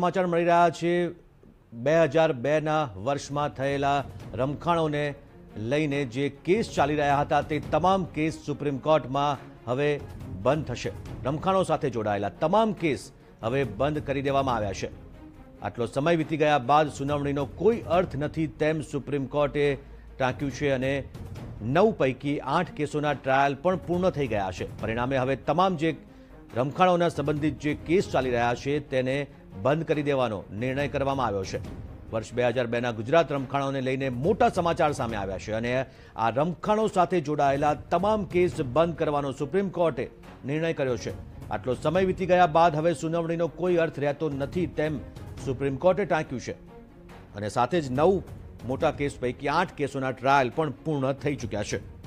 સમાચાર મળી રહ્યા છે. બે હજાર બેના વર્ષમાં થયેલા રમખાણોને લઈને જે કેસ ચાલી રહ્યા હતા તે તમામ કેસ સુપ્રીમ કોર્ટમાં હવે બંધ થશે. રમખાણો સાથે જોડાયેલા તમામ કેસ હવે બંધ કરી દેવામાં આવ્યા છે. આટલો સમય વીતી ગયા બાદ સુનાવણીનો કોઈ અર્થ નથી તેમ સુપ્રીમ કોર્ટે ટાંક્યું છે અને નવ પૈકી આઠ કેસોના ટ્રાયલ પણ પૂર્ણ થઈ ગયા છે. પરિણામે હવે તમામ જે રમખાણોના સંબંધિત જે કેસ ચાલી રહ્યા છે તેને બંધ કરી દેવાનો નિર્ણય કરવામાં આવ્યો છે. વર્ષ બે હજાર બેના ગુજરાત રમખાણોને લઈને મોટા સમાચાર સામે આવ્યા છે અને આ રમખાણો સાથે જોડાયેલા તમામ કેસ બંધ કરવાનો સુપ્રીમ કોર્ટે નિર્ણય કર્યો છે. આટલો સમય વીતી ગયા બાદ હવે સુનાવણીનો કોઈ અર્થ રહેતો નથી તેમ સુપ્રીમ કોર્ટે ટાંક્યું છે. અને સાથે જ નવ મોટા કેસ પૈકી આઠ કેસોના ટ્રાયલ પણ પૂર્ણ થઈ ચૂક્યા છે.